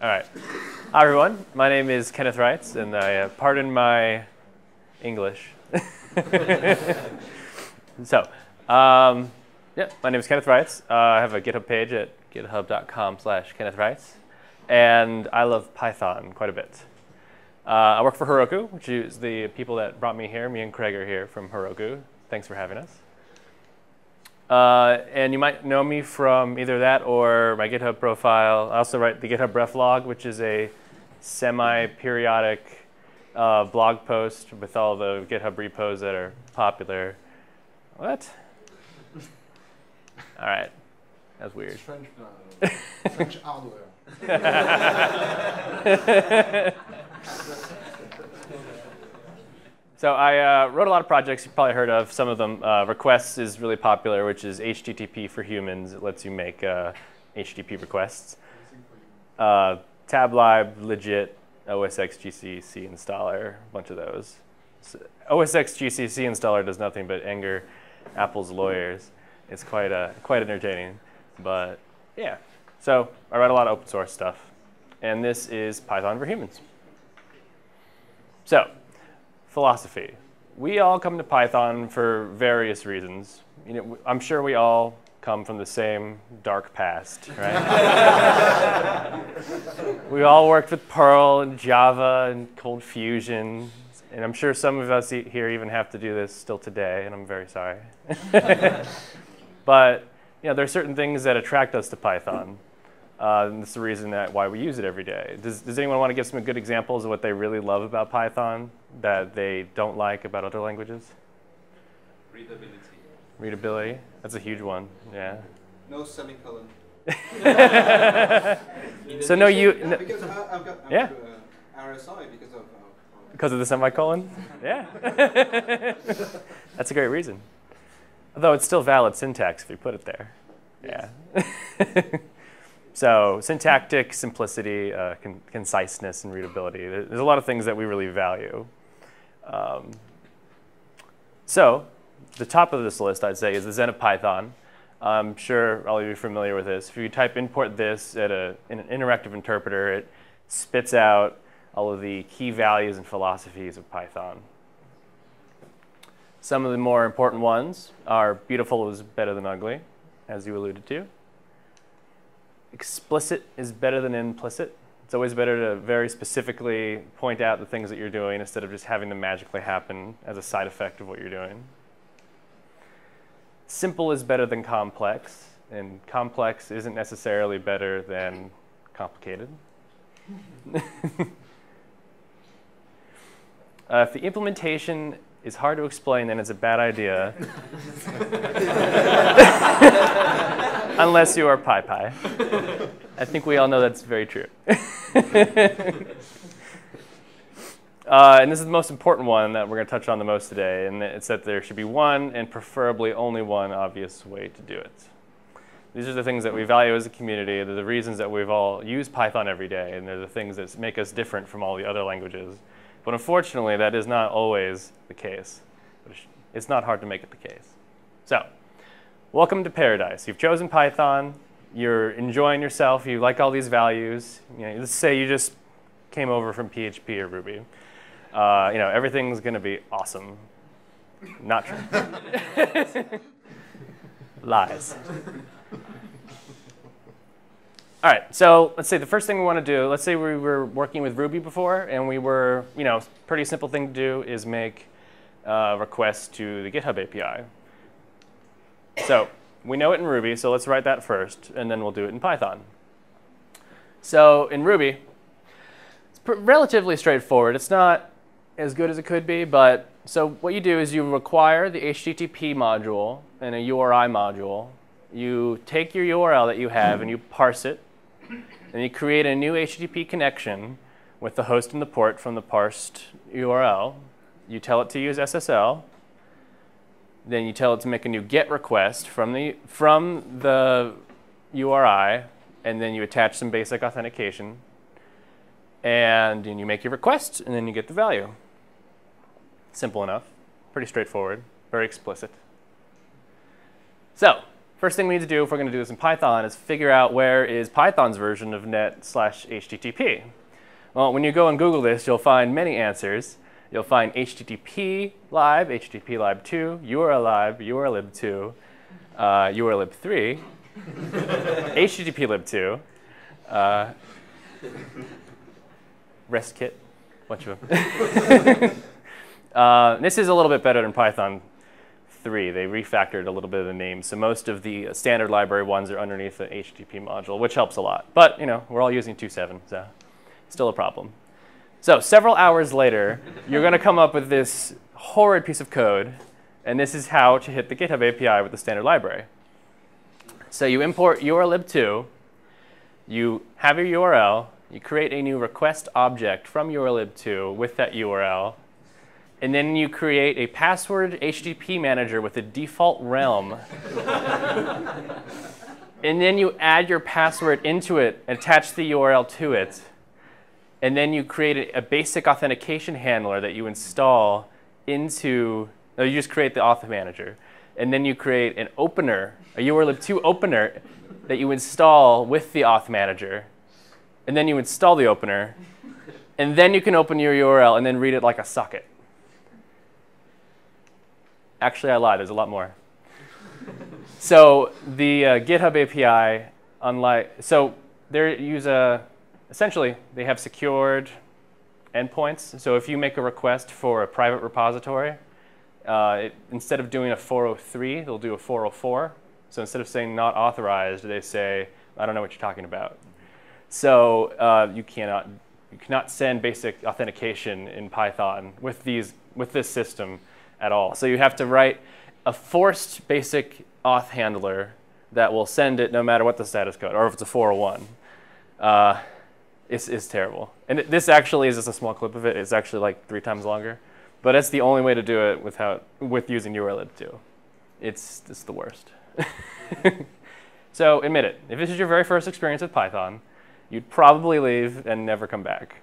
All right. Hi, everyone. My name is Kenneth Reitz, and I uh, pardon my English. so, um, yeah, my name is Kenneth Reitz. Uh, I have a GitHub page at github.com slash Kenneth and I love Python quite a bit. Uh, I work for Heroku, which is the people that brought me here. Me and Craig are here from Heroku. Thanks for having us. Uh, and you might know me from either that or my GitHub profile. I also write the GitHub Reflog, which is a semi-periodic uh, blog post with all the GitHub repos that are popular. What? All right. That's weird. French, uh, French hardware. So I uh, wrote a lot of projects you've probably heard of. Some of them, uh, requests is really popular, which is HTTP for humans. It lets you make uh, HTTP requests. Uh, TabLib, legit, OSX GCC installer, a bunch of those. So OSXGCC installer does nothing but anger Apple's lawyers. It's quite, uh, quite entertaining, but yeah. So I write a lot of open source stuff, and this is Python for humans. So philosophy. We all come to Python for various reasons. You know, I'm sure we all come from the same dark past, right? we all worked with Perl and Java and ColdFusion, and I'm sure some of us here even have to do this still today, and I'm very sorry. but you know, there are certain things that attract us to Python. Uh, and that's the reason that why we use it every day. Does, does anyone want to give some good examples of what they really love about Python that they don't like about other languages? Readability. Readability. That's a huge one. Yeah. No semicolon. so no you. Yeah, No, because I, I've got Yeah. uh, RSI because of. Uh, because of the semicolon? Yeah. That's a great reason. Although it's still valid syntax if you put it there. Yeah. So syntactic simplicity, uh, con- conciseness, and readability. There's a lot of things that we really value. Um, so the top of this list, I'd say, is the Zen of Python. I'm sure all of you are familiar with this. If you type import this at a, in an interactive interpreter, it spits out all of the key values and philosophies of Python. Some of the more important ones are beautiful is better than ugly, as you alluded to. Explicit is better than implicit. It's always better to very specifically point out the things that you're doing instead of just having them magically happen as a side effect of what you're doing. Simple is better than complex, and complex isn't necessarily better than complicated. Uh, if the implementation is hard to explain, then it's a bad idea. Unless you are PyPy. I think we all know that's very true. uh, and this is the most important one that we're going to touch on the most today, and it's that there should be one and preferably only one obvious way to do it. These are the things that we value as a community. They're the reasons that we've all used Python every day, and they're the things that make us different from all the other languages. But unfortunately, that is not always the case. It's not hard to make it the case. So, welcome to paradise. You've chosen Python. You're enjoying yourself. You like all these values. You know, let's say you just came over from PHP or Ruby. Uh, you know, everything's going to be awesome. Not true. Lies. All right, so let's say the first thing we want to do, let's say we were working with Ruby before and we were, you know, pretty simple thing to do is make a request to the GitHub API. So we know it in Ruby, so let's write that first and then we'll do it in Python. So in Ruby, it's relatively straightforward. It's not as good as it could be, but so what you do is you require the HTTP module and a URI module. You take your URL that you have and you parse it and you create a new HTTP connection with the host and the port from the parsed URL. You tell it to use SSL. Then you tell it to make a new GET request from the, from the URI, and then you attach some basic authentication. And then you make your request, and then you get the value. Simple enough, pretty straightforward, very explicit. So, first thing we need to do if we're going to do this in Python is figure out where is Python's version of net slash HTTP. Well, when you go and Google this, you'll find many answers. You'll find HTTP lib, HTTP lib 2, URL lib, URL lib2, uh, URL lib3, HTTP lib 2, uh, RESTKit, bunch of them. uh, this is a little bit better than Python 3. They refactored a little bit of the names, so most of the standard library ones are underneath the HTTP module, which helps a lot. But you know, we're all using 2.7, so still a problem. So several hours later, you're going to come up with this horrid piece of code, and this is how to hit the GitHub API with the standard library. So you import urllib2, you have your URL, you create a new request object from urllib2 with that URL, and then you create a password HTTP manager with a default realm. and then you add your password into it, attach the URL to it, and then you create a, basic authentication handler that you install into, no, you just create the auth manager. And then you create an opener, a urllib2 opener that you install with the auth manager. And then you install the opener. And then you can open your URL and then read it like a socket. Actually, I lied. There's a lot more. so the uh, GitHub API, unlike, so they use a, essentially, they have secured endpoints. So if you make a request for a private repository, uh, it, instead of doing a 403, they'll do a 404. So instead of saying not authorized, they say, I don't know what you're talking about. So uh, you cannot you cannot send basic authentication in Python with these with this system at all. So you have to write a forced basic auth handler that will send it no matter what the status code, or if it's a 401. Uh, it's, it's terrible. And this actually is just a small clip of it. It's actually like three times longer. But it's the only way to do it without, with using urllib2. It's, it's the worst. so admit it. If this is your very first experience with Python, you'd probably leave and never come back.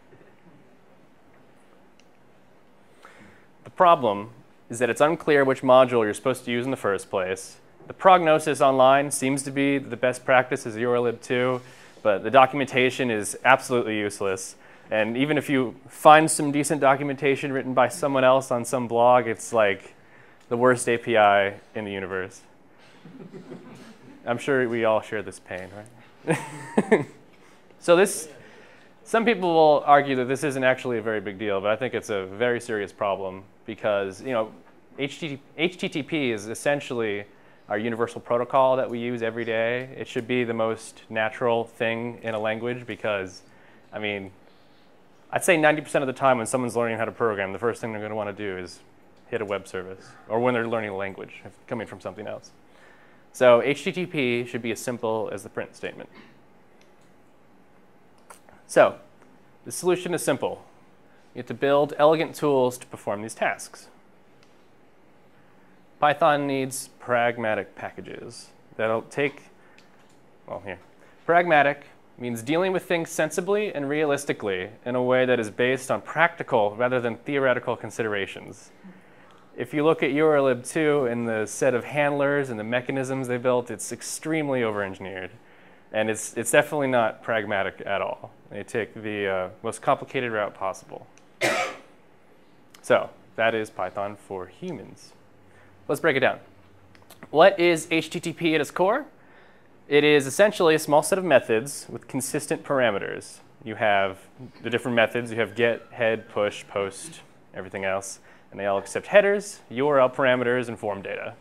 The problem is that it's unclear which module you're supposed to use in the first place. The prognosis online seems to be the best practice is urllib2, but the documentation is absolutely useless. And even if you find some decent documentation written by someone else on some blog, it's like the worst API in the universe. I'm sure we all share this pain, right? so this, some people will argue that this isn't actually a very big deal, but I think it's a very serious problem because you know, HTTP, HTTP is essentially our universal protocol that we use every day. It should be the most natural thing in a language because, I mean, I'd say 90% of the time when someone's learning how to program, the first thing they're going to want to do is hit a web service, or when they're learning a language coming from something else. So HTTP should be as simple as the print statement. So the solution is simple. You have to build elegant tools to perform these tasks. Python needs pragmatic packages that'll take, well, here. Pragmatic means dealing with things sensibly and realistically in a way that is based on practical rather than theoretical considerations. If you look at urllib2 and the set of handlers and the mechanisms they built, it's extremely over-engineered. And it's, it's definitely not pragmatic at all. They take the uh, most complicated route possible. so that is Python for humans. Let's break it down. What is HTTP at its core? It is essentially a small set of methods with consistent parameters. You have the different methods. You have get, head, push, post, everything else. And they all accept headers, URL parameters, and form data.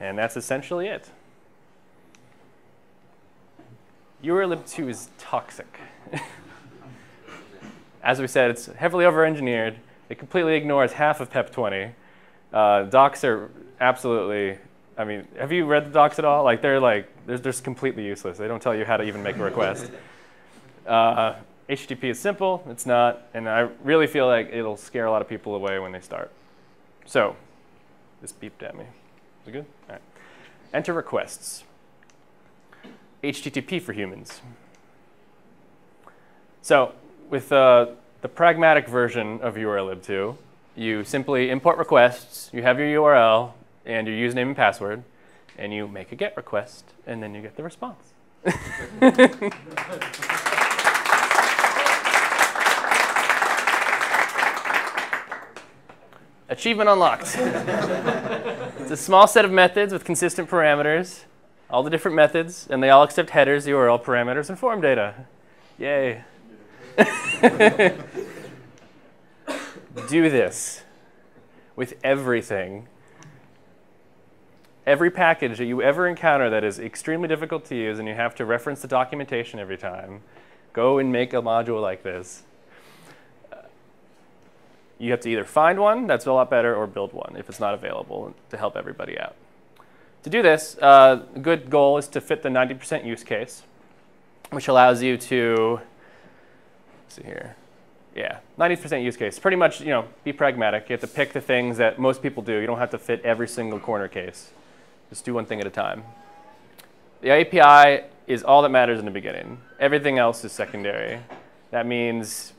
And that's essentially it. urllib2 is toxic. As we said, it's heavily over-engineered. It completely ignores half of PEP20. Uh, docs are absolutely, I mean, have you read the docs at all? Like, they're like, they're just completely useless. They don't tell you how to even make a request. Uh, HTTP is simple, it's not, and I really feel like it'll scare a lot of people away when they start. So, this beeped at me. Is it good? All right. Enter requests. HTTP for humans. So, with uh, the pragmatic version of urllib2, you simply import requests, you have your URL and your username and password, and you make a GET request, and then you get the response. Achievement unlocked. it's a small set of methods with consistent parameters, all the different methods, and they all accept headers, URL parameters, and form data. Yay. Do this with everything. Every package that you ever encounter that is extremely difficult to use and you have to reference the documentation every time, go and make a module like this you have to either find one that's a lot better or build one if it's not available to help everybody out. To do this, uh, a good goal is to fit the 90% use case, which allows you to, see here, yeah, 90% use case. Pretty much, you know, be pragmatic. You have to pick the things that most people do. You don't have to fit every single corner case. Just do one thing at a time. The API is all that matters in the beginning. Everything else is secondary. That means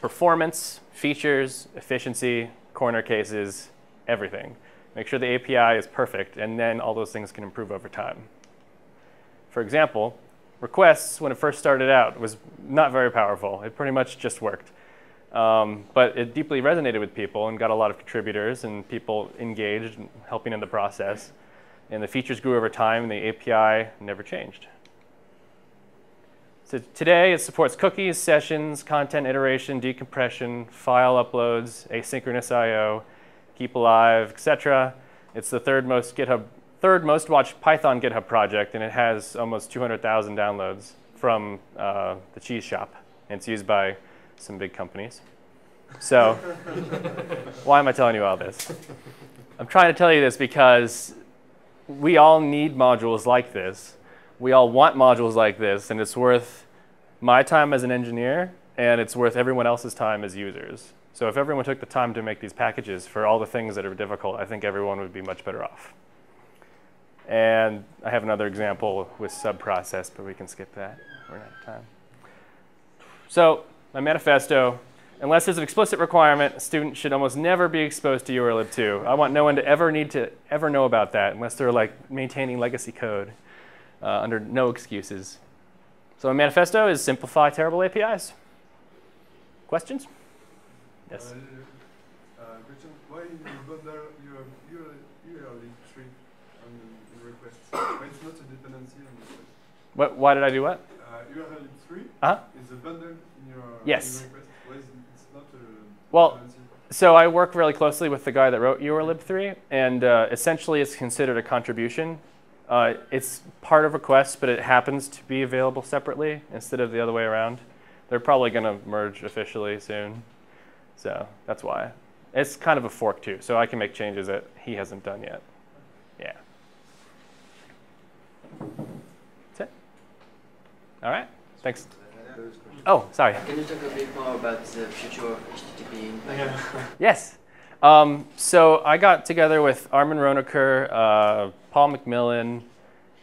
performance, features, efficiency, corner cases, everything. Make sure the API is perfect, and then all those things can improve over time. For example, requests, when it first started out, was not very powerful. It pretty much just worked. Um, but it deeply resonated with people and got a lot of contributors and people engaged and helping in the process. And the features grew over time, and the API never changed. So today it supports cookies, sessions, content iteration, decompression, file uploads, asynchronous I/O, keep alive, etc. It's the third most GitHub, third most watched Python GitHub project, and it has almost 200,000 downloads from uh, the cheese shop. And it's used by some big companies. So why am I telling you all this? I'm trying to tell you this because we all need modules like this we all want modules like this, and it's worth my time as an engineer, and it's worth everyone else's time as users. So if everyone took the time to make these packages for all the things that are difficult, I think everyone would be much better off. And I have another example with subprocess, but we can skip that. We're out of time. So my manifesto, unless there's an explicit requirement, a student should almost never be exposed to urllib2. I want no one to ever need to ever know about that unless they're like maintaining legacy code uh, under no excuses. So my manifesto is simplify terrible APIs. Questions? Yes. Uh, uh, why you bundle your URL tree on the request? Why it's not a dependency on request? What, why did I do what? Uh, URL tree uh-huh. is a bundle in your, yes. in request. Why is it, it's not a well. So I work really closely with the guy that wrote urllib3, and uh, essentially it's considered a contribution uh, it's part of request, but it happens to be available separately instead of the other way around. They're probably going to merge officially soon. So that's why. It's kind of a fork too, so I can make changes that he hasn't done yet. Yeah. That's it. All right. Thanks. Oh, sorry. Can you talk a bit more about the future of HTTP in Python? Yes. Um, so I got together with Armin Ronacher, uh, Paul McMillan,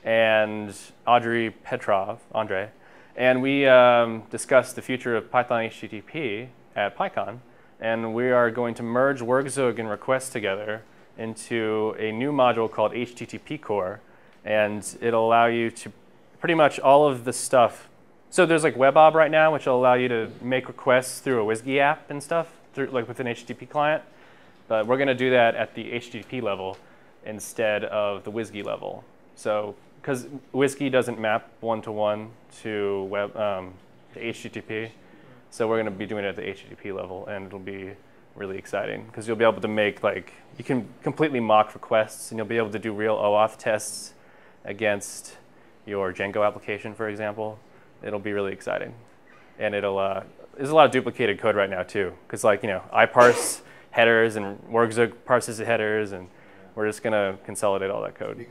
and Andrey Petrov, Andre, and we um, discussed the future of Python HTTP at PyCon, and we are going to merge Werkzeug and request together into a new module called HTTP Core, and it'll allow you to pretty much all of the stuff. So there's like WebOb right now, which will allow you to make requests through a WSGI app and stuff, through, like with an HTTP client. But we're going to do that at the HTTP level instead of the WSGI level. So because WSGI doesn't map one-to-one to web um, to HTTP, so we're going to be doing it at the HTTP level, and it'll be really exciting because you'll be able to make like you can completely mock requests, and you'll be able to do real OAuth tests against your Django application, for example. It'll be really exciting, and it'll uh, there's a lot of duplicated code right now too, because like you know I parse headers and Werkzeug parses the headers and we're just going to consolidate all that code.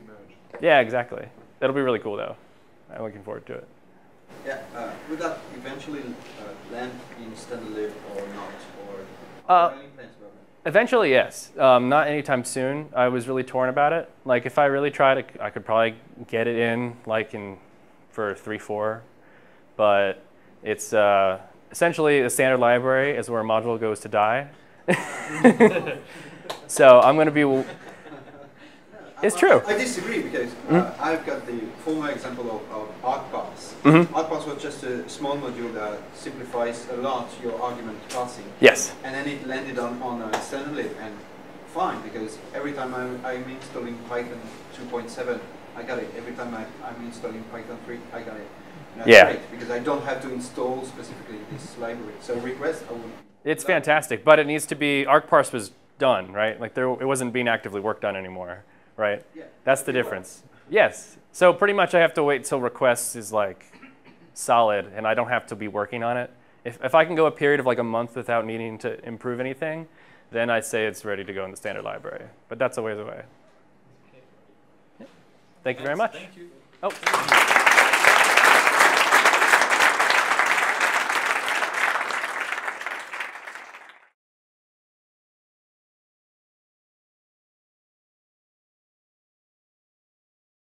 Yeah, exactly. That'll be really cool though. I'm looking forward to it. Yeah, uh, would that eventually uh, land in standard or not? Or uh, any plans about that? Eventually, yes. Um, not anytime soon. I was really torn about it. Like if I really tried, I could probably get it in like in for 3.4, but it's uh, essentially the standard library is where a module goes to die. so I'm going to be. It's I- true. I, I disagree because uh, I've got the former example of, of argparse. Mhm. argparse was just a small module that simplifies a lot your argument passing. Yes. And then it landed on, on standard lib and fine because every time I'm, I'm installing Python 2.7, I got it. Every time I, I'm installing Python 3, I got it. And that's Yeah. great because I don't have to install specifically this library. So request, I would. It's fantastic, but it needs to be argparse was done, right? Like there, it wasn't being actively worked on anymore, right? Yeah. That's the It will. difference. Yes. So pretty much I have to wait till requests is like solid and I don't have to be working on it. If, if I can go a period of like a month without needing to improve anything, then I say it's ready to go in the standard library. But that's a ways away. Yeah. Thank you very much. Thank you. Oh.